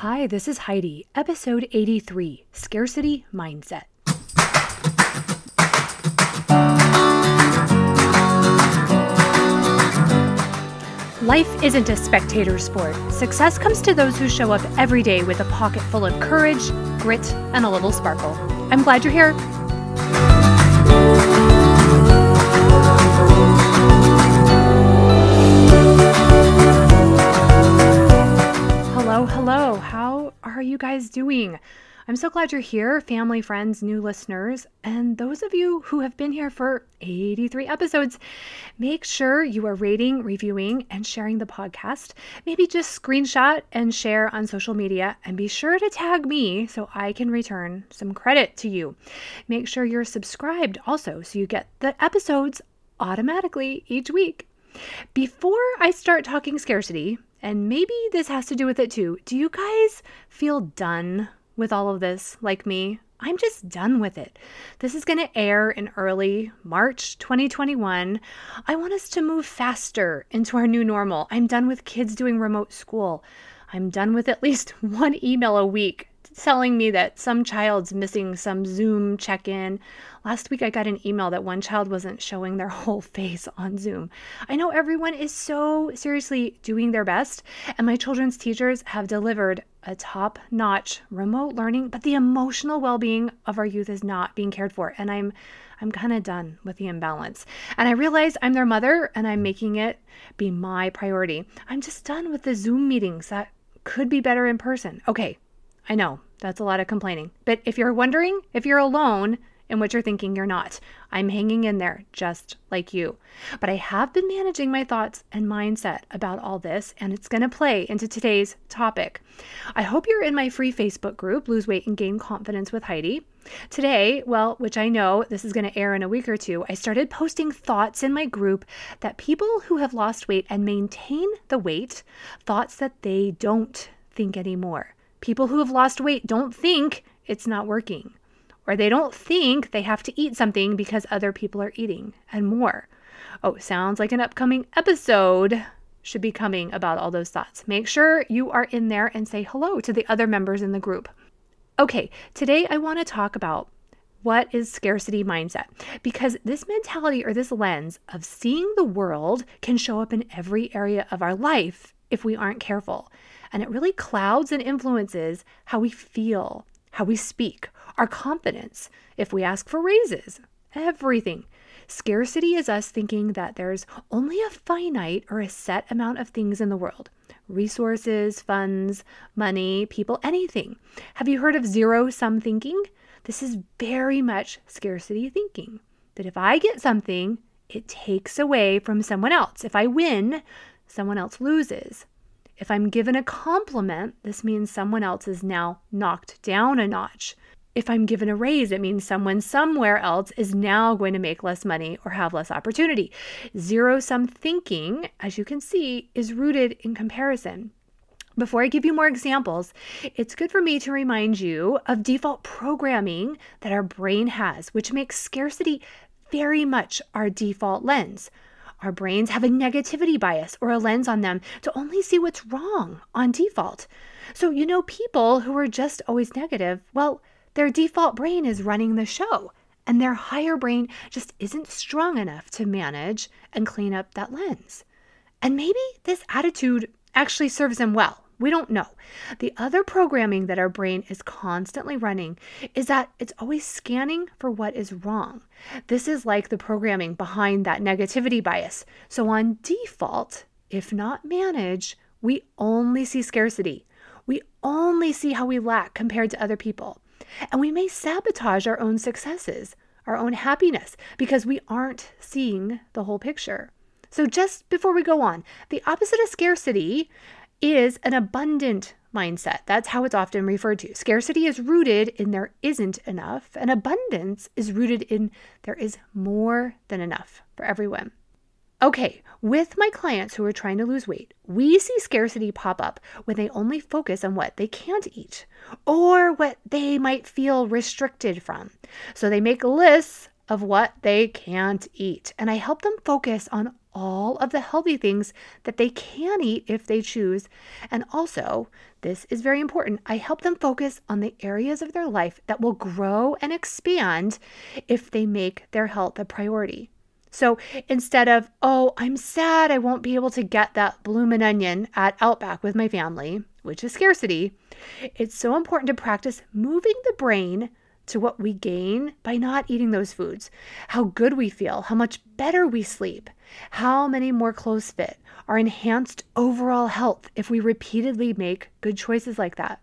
Hi, this is Heidi, episode 83 Scarcity Mindset. Life isn't a spectator sport. Success comes to those who show up every day with a pocket full of courage, grit, and a little sparkle. I'm glad you're here. Are you guys doing? I'm so glad you're here, family, friends, new listeners, and those of you who have been here for 83 episodes. Make sure you are rating, reviewing, and sharing the podcast. Maybe just screenshot and share on social media, and be sure to tag me so I can return some credit to you. Make sure you're subscribed also so you get the episodes automatically each week. Before I start talking scarcity, and maybe this has to do with it too. Do you guys feel done with all of this like me? I'm just done with it. This is going to air in early March 2021. I want us to move faster into our new normal. I'm done with kids doing remote school. I'm done with at least one email a week telling me that some child's missing some Zoom check in. Last week, I got an email that one child wasn't showing their whole face on Zoom. I know everyone is so seriously doing their best, and my children's teachers have delivered a top notch remote learning, but the emotional well being of our youth is not being cared for. And I'm I'm kind of done with the imbalance. And I realize I'm their mother and I'm making it be my priority. I'm just done with the Zoom meetings that could be better in person. Okay, I know that's a lot of complaining. But if you're wondering if you're alone in what you're thinking, you're not. I'm hanging in there just like you. But I have been managing my thoughts and mindset about all this, and it's going to play into today's topic. I hope you're in my free Facebook group, Lose Weight and Gain Confidence with Heidi. Today, well, which I know this is going to air in a week or two, I started posting thoughts in my group that people who have lost weight and maintain the weight, thoughts that they don't think anymore. People who have lost weight don't think it's not working, or they don't think they have to eat something because other people are eating, and more. Oh, sounds like an upcoming episode should be coming about all those thoughts. Make sure you are in there and say hello to the other members in the group. Okay, today I want to talk about what is scarcity mindset because this mentality or this lens of seeing the world can show up in every area of our life if we aren't careful. And it really clouds and influences how we feel, how we speak, our confidence, if we ask for raises, everything. Scarcity is us thinking that there's only a finite or a set amount of things in the world resources, funds, money, people, anything. Have you heard of zero sum thinking? This is very much scarcity thinking. That if I get something, it takes away from someone else. If I win, someone else loses. If I'm given a compliment, this means someone else is now knocked down a notch. If I'm given a raise, it means someone somewhere else is now going to make less money or have less opportunity. Zero sum thinking, as you can see, is rooted in comparison. Before I give you more examples, it's good for me to remind you of default programming that our brain has, which makes scarcity very much our default lens. Our brains have a negativity bias or a lens on them to only see what's wrong on default. So, you know, people who are just always negative, well, their default brain is running the show, and their higher brain just isn't strong enough to manage and clean up that lens. And maybe this attitude actually serves them well. We don't know. The other programming that our brain is constantly running is that it's always scanning for what is wrong. This is like the programming behind that negativity bias. So, on default, if not managed, we only see scarcity. We only see how we lack compared to other people. And we may sabotage our own successes, our own happiness, because we aren't seeing the whole picture. So, just before we go on, the opposite of scarcity is an abundant mindset. That's how it's often referred to. Scarcity is rooted in there isn't enough, and abundance is rooted in there is more than enough for everyone. Okay, with my clients who are trying to lose weight, we see scarcity pop up when they only focus on what they can't eat or what they might feel restricted from. So they make lists of what they can't eat, and I help them focus on all of the healthy things that they can eat if they choose. And also, this is very important, I help them focus on the areas of their life that will grow and expand if they make their health a priority. So instead of, oh, I'm sad I won't be able to get that bloomin' onion at Outback with my family, which is scarcity, it's so important to practice moving the brain to what we gain by not eating those foods, how good we feel, how much better we sleep, how many more clothes fit, our enhanced overall health if we repeatedly make good choices like that.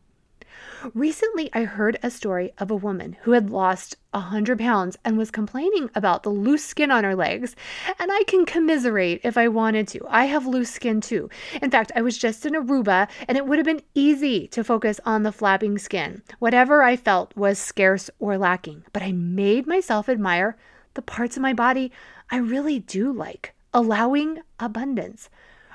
Recently, I heard a story of a woman who had lost 100 pounds and was complaining about the loose skin on her legs. And I can commiserate if I wanted to. I have loose skin too. In fact, I was just in Aruba and it would have been easy to focus on the flapping skin. Whatever I felt was scarce or lacking. But I made myself admire the parts of my body I really do like, allowing abundance.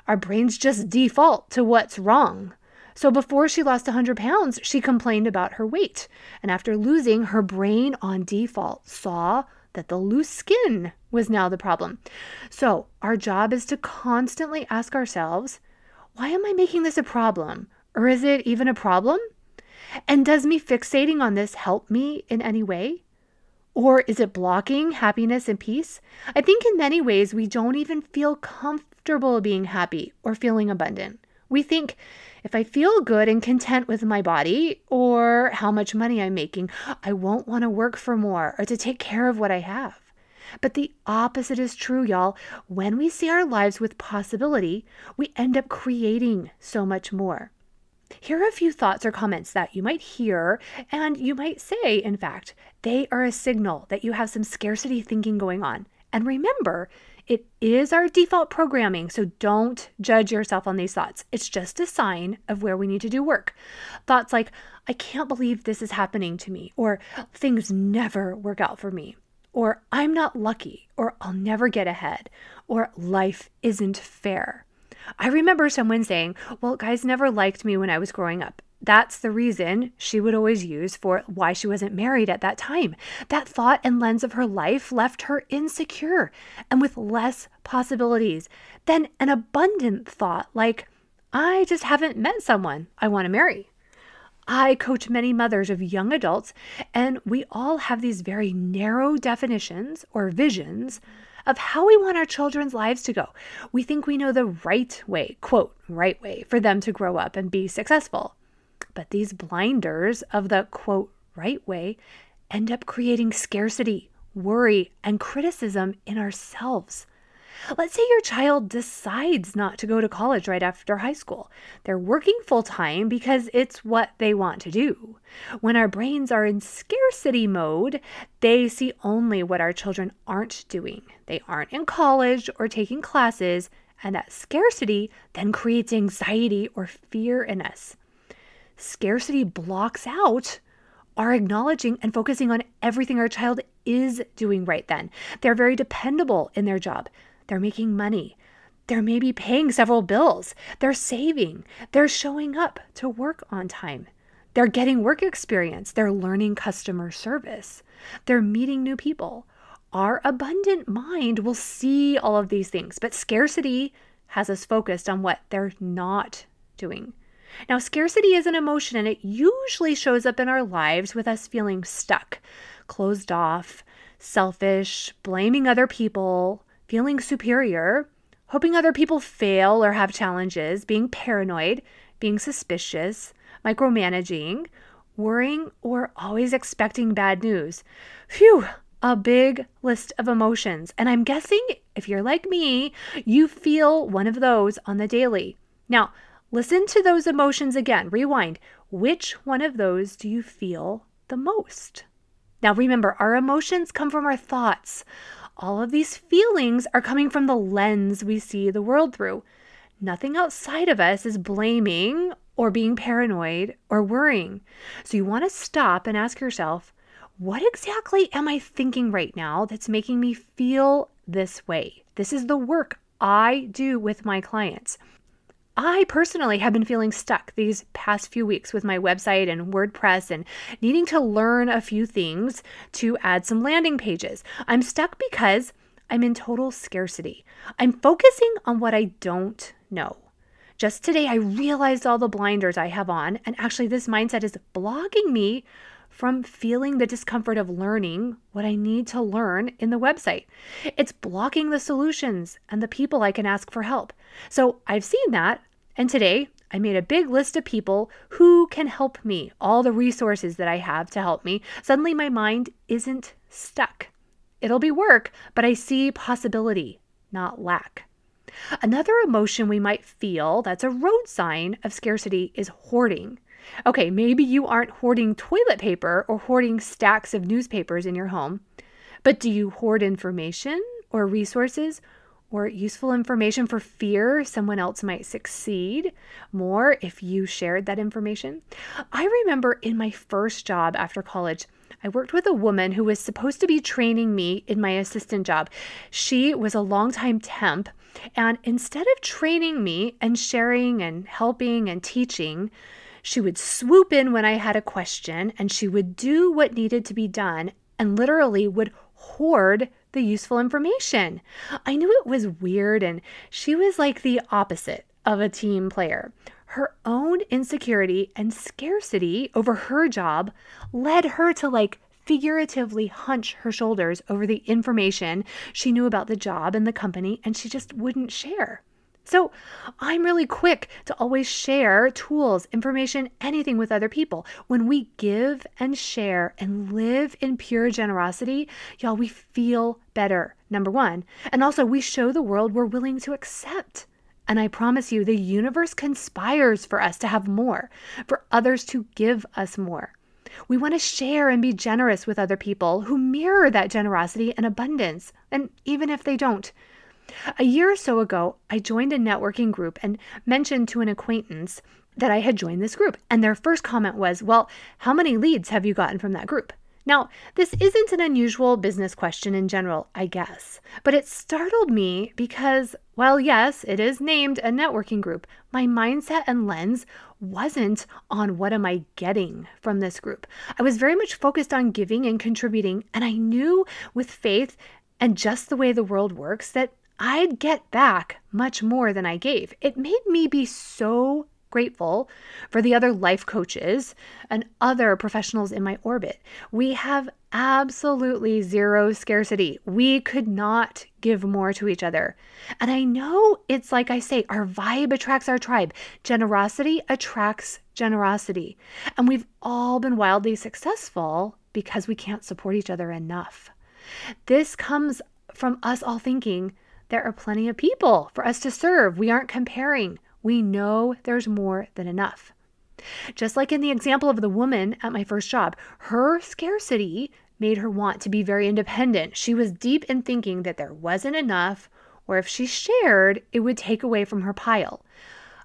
Our brains just default to what's wrong. So before she lost 100 pounds, she complained about her weight. And after losing, her brain on default saw that the loose skin was now the problem. So our job is to constantly ask ourselves, why am I making this a problem? Or is it even a problem? And does me fixating on this help me in any way? Or is it blocking happiness and peace? I think in many ways we don't even feel comfortable being happy or feeling abundant. We think if I feel good and content with my body or how much money I'm making, I won't want to work for more or to take care of what I have. But the opposite is true, y'all. When we see our lives with possibility, we end up creating so much more. Here are a few thoughts or comments that you might hear, and you might say, in fact, they are a signal that you have some scarcity thinking going on. And remember, it is our default programming, so don't judge yourself on these thoughts. It's just a sign of where we need to do work. Thoughts like, I can't believe this is happening to me, or things never work out for me, or I'm not lucky, or I'll never get ahead, or life isn't fair. I remember someone saying, Well, guys never liked me when I was growing up. That's the reason she would always use for why she wasn't married at that time. That thought and lens of her life left her insecure and with less possibilities than an abundant thought like, I just haven't met someone I want to marry. I coach many mothers of young adults, and we all have these very narrow definitions or visions of how we want our children's lives to go. We think we know the right way, quote, right way, for them to grow up and be successful. But these blinders of the quote right way end up creating scarcity, worry, and criticism in ourselves. Let's say your child decides not to go to college right after high school. They're working full time because it's what they want to do. When our brains are in scarcity mode, they see only what our children aren't doing. They aren't in college or taking classes, and that scarcity then creates anxiety or fear in us scarcity blocks out our acknowledging and focusing on everything our child is doing right then. They're very dependable in their job. They're making money. They're maybe paying several bills. They're saving. They're showing up to work on time. They're getting work experience. They're learning customer service. They're meeting new people. Our abundant mind will see all of these things, but scarcity has us focused on what they're not doing. Now, scarcity is an emotion and it usually shows up in our lives with us feeling stuck, closed off, selfish, blaming other people, feeling superior, hoping other people fail or have challenges, being paranoid, being suspicious, micromanaging, worrying, or always expecting bad news. Phew, a big list of emotions. And I'm guessing if you're like me, you feel one of those on the daily. Now, Listen to those emotions again. Rewind. Which one of those do you feel the most? Now, remember, our emotions come from our thoughts. All of these feelings are coming from the lens we see the world through. Nothing outside of us is blaming or being paranoid or worrying. So, you want to stop and ask yourself, what exactly am I thinking right now that's making me feel this way? This is the work I do with my clients. I personally have been feeling stuck these past few weeks with my website and WordPress and needing to learn a few things to add some landing pages. I'm stuck because I'm in total scarcity. I'm focusing on what I don't know. Just today, I realized all the blinders I have on, and actually, this mindset is blocking me from feeling the discomfort of learning what I need to learn in the website. It's blocking the solutions and the people I can ask for help. So I've seen that. And today I made a big list of people who can help me, all the resources that I have to help me. Suddenly my mind isn't stuck. It'll be work, but I see possibility, not lack. Another emotion we might feel that's a road sign of scarcity is hoarding. Okay, maybe you aren't hoarding toilet paper or hoarding stacks of newspapers in your home, but do you hoard information or resources or useful information for fear someone else might succeed more if you shared that information? I remember in my first job after college, I worked with a woman who was supposed to be training me in my assistant job. She was a longtime temp, and instead of training me and sharing and helping and teaching, she would swoop in when I had a question and she would do what needed to be done and literally would hoard the useful information. I knew it was weird, and she was like the opposite of a team player. Her own insecurity and scarcity over her job led her to like figuratively hunch her shoulders over the information she knew about the job and the company, and she just wouldn't share. So I'm really quick to always share tools, information, anything with other people. When we give and share and live in pure generosity, y'all, we feel better, number one. And also, we show the world we're willing to accept. And I promise you, the universe conspires for us to have more, for others to give us more. We want to share and be generous with other people who mirror that generosity and abundance. And even if they don't, a year or so ago, I joined a networking group and mentioned to an acquaintance that I had joined this group. And their first comment was, Well, how many leads have you gotten from that group? Now, this isn't an unusual business question in general, I guess, but it startled me because, while yes, it is named a networking group, my mindset and lens wasn't on what am I getting from this group. I was very much focused on giving and contributing, and I knew with faith and just the way the world works that I'd get back much more than I gave. It made me be so grateful for the other life coaches and other professionals in my orbit. We have absolutely zero scarcity. We could not give more to each other. And I know it's like I say, our vibe attracts our tribe. Generosity attracts generosity. And we've all been wildly successful because we can't support each other enough. This comes from us all thinking, there are plenty of people for us to serve. We aren't comparing. We know there's more than enough. Just like in the example of the woman at my first job, her scarcity made her want to be very independent. She was deep in thinking that there wasn't enough, or if she shared, it would take away from her pile.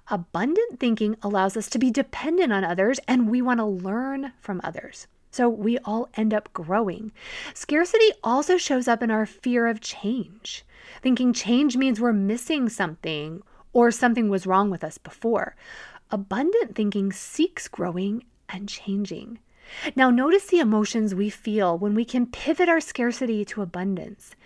Abundant thinking allows us to be dependent on others, and we want to learn from others. So we all end up growing. Scarcity also shows up in our fear of change, thinking change means we're missing something or something was wrong with us before. Abundant thinking seeks growing and changing. Now, notice the emotions we feel when we can pivot our scarcity to abundance.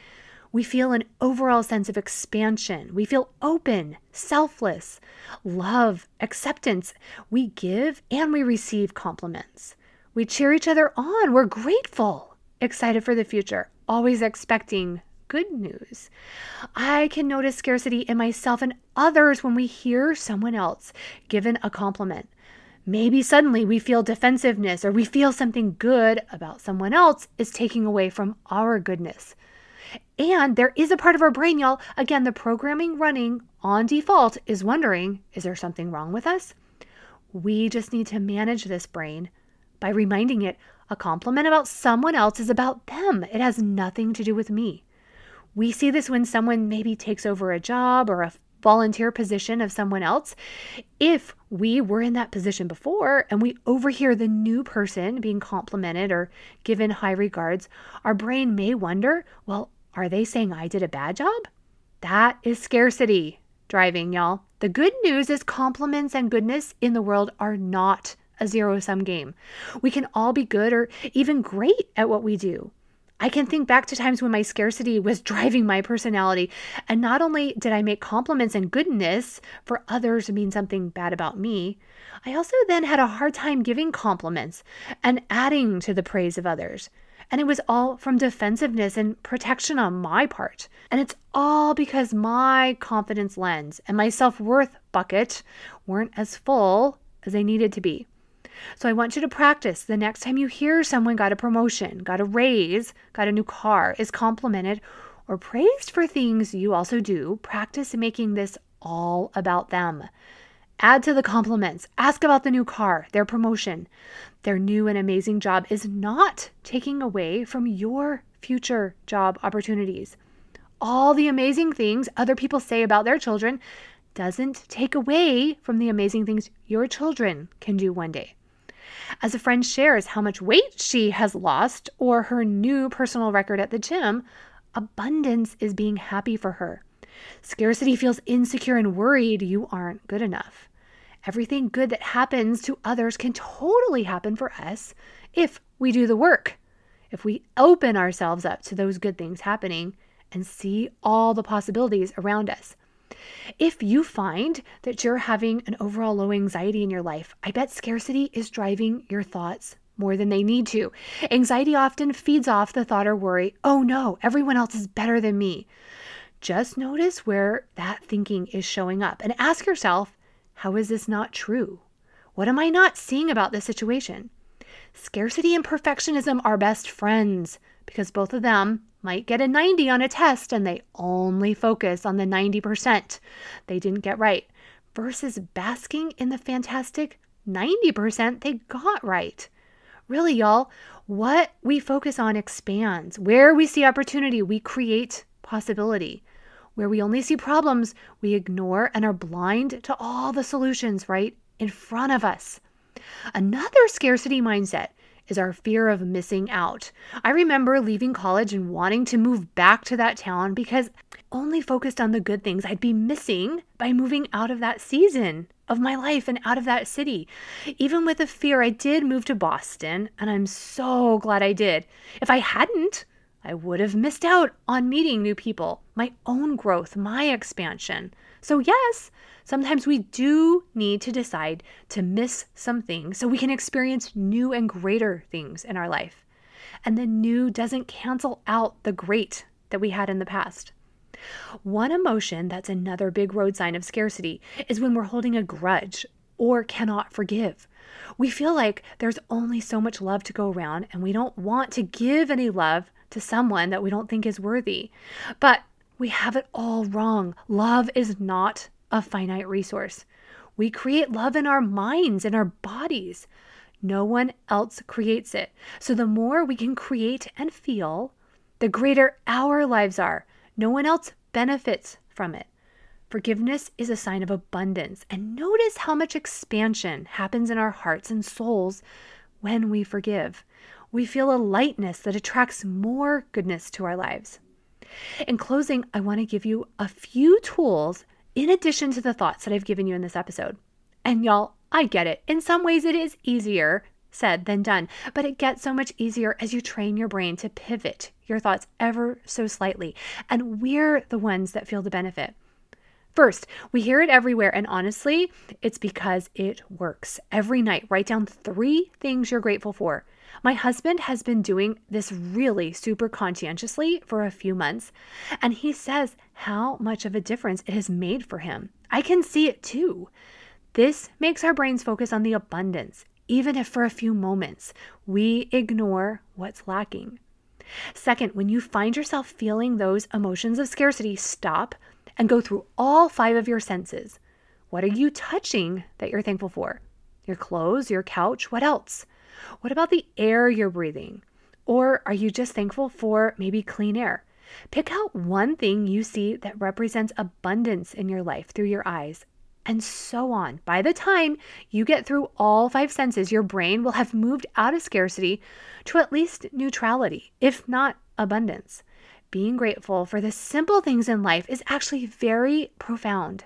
We feel an overall sense of expansion. We feel open, selfless, love, acceptance. We give and we receive compliments. We cheer each other on. We're grateful, excited for the future, always expecting good news. I can notice scarcity in myself and others when we hear someone else given a compliment. Maybe suddenly we feel defensiveness or we feel something good about someone else is taking away from our goodness. And there is a part of our brain, y'all. Again, the programming running on default is wondering is there something wrong with us? We just need to manage this brain by reminding it a compliment about someone else is about them. It has nothing to do with me. We see this when someone maybe takes over a job or a volunteer position of someone else. If we were in that position before and we overhear the new person being complimented or given high regards, our brain may wonder, well, are they saying I did a bad job? That is scarcity driving, y'all. The good news is compliments and goodness in the world are not a zero sum game. We can all be good or even great at what we do. I can think back to times when my scarcity was driving my personality. And not only did I make compliments and goodness for others mean something bad about me, I also then had a hard time giving compliments and adding to the praise of others. And it was all from defensiveness and protection on my part. And it's all because my confidence lens and my self worth bucket weren't as full as they needed to be. So I want you to practice the next time you hear someone got a promotion, got a raise, got a new car, is complimented, or praised for things you also do, practice making this all about them. Add to the compliments. Ask about the new car, their promotion. Their new and amazing job is not taking away from your future job opportunities. All the amazing things other people say about their children doesn't take away from the amazing things your children can do one day. As a friend shares how much weight she has lost or her new personal record at the gym, abundance is being happy for her. Scarcity feels insecure and worried you aren't good enough. Everything good that happens to others can totally happen for us if we do the work, if we open ourselves up to those good things happening and see all the possibilities around us. If you find that you're having an overall low anxiety in your life, I bet scarcity is driving your thoughts more than they need to. Anxiety often feeds off the thought or worry, oh no, everyone else is better than me. Just notice where that thinking is showing up and ask yourself how is this not true? What am I not seeing about this situation? Scarcity and perfectionism are best friends because both of them might get a 90 on a test and they only focus on the 90% they didn't get right versus basking in the fantastic 90% they got right. Really, y'all, what we focus on expands. Where we see opportunity, we create possibility. Where we only see problems, we ignore and are blind to all the solutions right in front of us. Another scarcity mindset is our fear of missing out. I remember leaving college and wanting to move back to that town because only focused on the good things I'd be missing by moving out of that season of my life and out of that city. Even with the fear, I did move to Boston, and I'm so glad I did. If I hadn't, I would have missed out on meeting new people, my own growth, my expansion. So, yes, sometimes we do need to decide to miss something so we can experience new and greater things in our life. And the new doesn't cancel out the great that we had in the past. One emotion that's another big road sign of scarcity is when we're holding a grudge or cannot forgive. We feel like there's only so much love to go around, and we don't want to give any love to someone that we don't think is worthy. But we have it all wrong. Love is not a finite resource. We create love in our minds, in our bodies. No one else creates it. So the more we can create and feel, the greater our lives are. No one else benefits from it. Forgiveness is a sign of abundance. And notice how much expansion happens in our hearts and souls when we forgive we feel a lightness that attracts more goodness to our lives. In closing, I want to give you a few tools in addition to the thoughts that I've given you in this episode. And y'all, I get it. In some ways, it is easier said than done, but it gets so much easier as you train your brain to pivot your thoughts ever so slightly. And we're the ones that feel the benefit. First, we hear it everywhere, and honestly, it's because it works. Every night, write down three things you're grateful for. My husband has been doing this really super conscientiously for a few months, and he says how much of a difference it has made for him. I can see it too. This makes our brains focus on the abundance, even if for a few moments we ignore what's lacking. Second, when you find yourself feeling those emotions of scarcity, stop and go through all five of your senses. What are you touching that you're thankful for? Your clothes, your couch, what else? What about the air you're breathing? Or are you just thankful for maybe clean air? Pick out one thing you see that represents abundance in your life through your eyes, and so on. By the time you get through all five senses, your brain will have moved out of scarcity to at least neutrality, if not abundance. Being grateful for the simple things in life is actually very profound.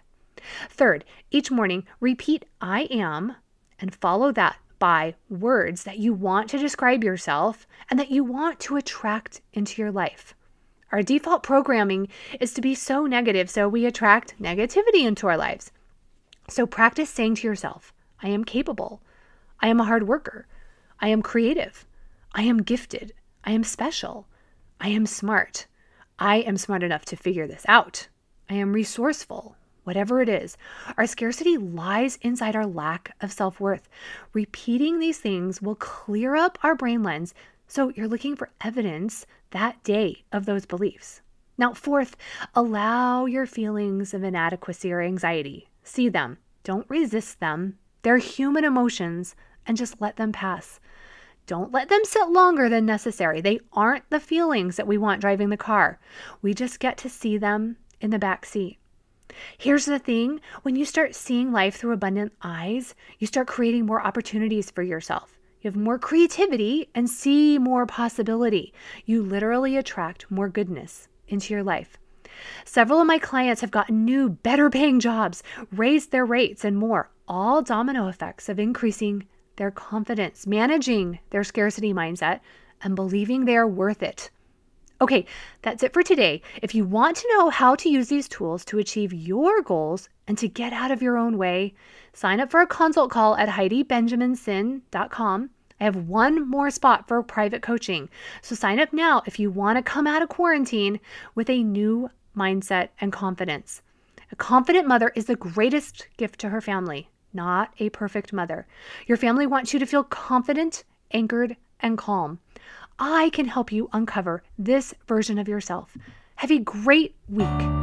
Third, each morning repeat I am and follow that by words that you want to describe yourself and that you want to attract into your life. Our default programming is to be so negative, so we attract negativity into our lives. So practice saying to yourself, I am capable. I am a hard worker. I am creative. I am gifted. I am special. I am smart. I am smart enough to figure this out. I am resourceful. Whatever it is, our scarcity lies inside our lack of self worth. Repeating these things will clear up our brain lens so you're looking for evidence that day of those beliefs. Now, fourth, allow your feelings of inadequacy or anxiety. See them, don't resist them. They're human emotions and just let them pass. Don't let them sit longer than necessary. They aren't the feelings that we want driving the car. We just get to see them in the back seat. Here's the thing when you start seeing life through abundant eyes, you start creating more opportunities for yourself. You have more creativity and see more possibility. You literally attract more goodness into your life. Several of my clients have gotten new, better paying jobs, raised their rates, and more, all domino effects of increasing their confidence, managing their scarcity mindset, and believing they are worth it. Okay, that's it for today. If you want to know how to use these tools to achieve your goals and to get out of your own way, sign up for a consult call at HeidiBenjaminsen.com. I have one more spot for private coaching. So sign up now if you want to come out of quarantine with a new mindset and confidence. A confident mother is the greatest gift to her family not a perfect mother. Your family wants you to feel confident, anchored, and calm. I can help you uncover this version of yourself. Have a great week.